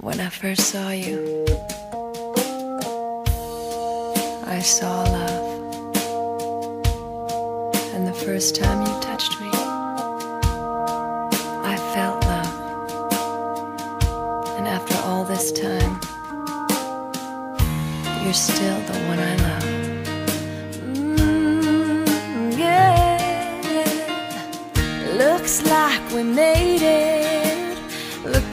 When I first saw you, I saw love. And the first time you touched me, I felt love. And after all this time, you're still the one I love.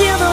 you're still the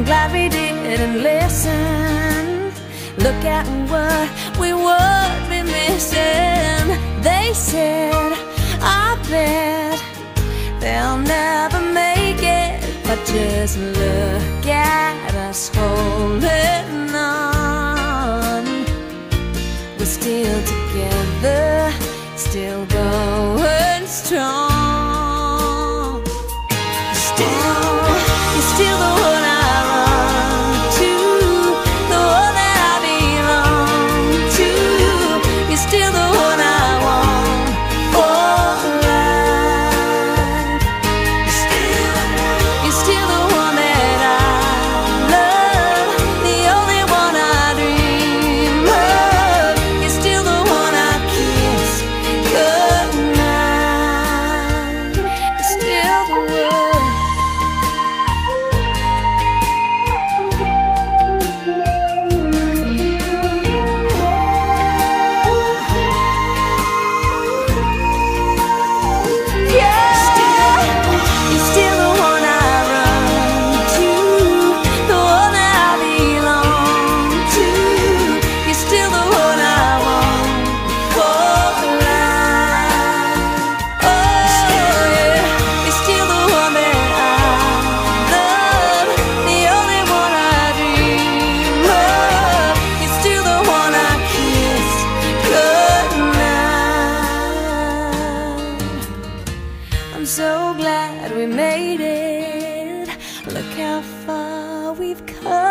I'm glad we didn't listen. Look at what we would be missing. They said, I bet they'll never make it. But just look at us holding on. We're still together, still going strong. So glad we made it. Look how far we've come.